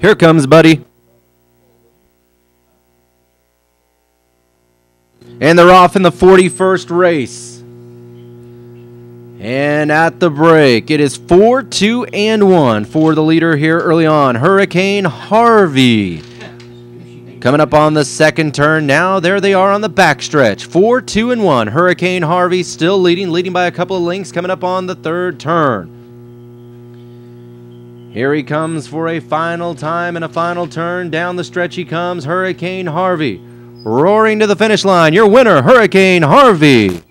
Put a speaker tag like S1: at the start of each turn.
S1: Here comes Buddy. And they're off in the 41st race. And at the break, it is 4 2 and 1 for the leader here early on. Hurricane Harvey. Coming up on the second turn now, there they are on the backstretch. 4 2 and 1. Hurricane Harvey still leading, leading by a couple of lengths coming up on the third turn. Here he comes for a final time and a final turn. Down the stretch he comes, Hurricane Harvey. Roaring to the finish line, your winner, Hurricane Harvey.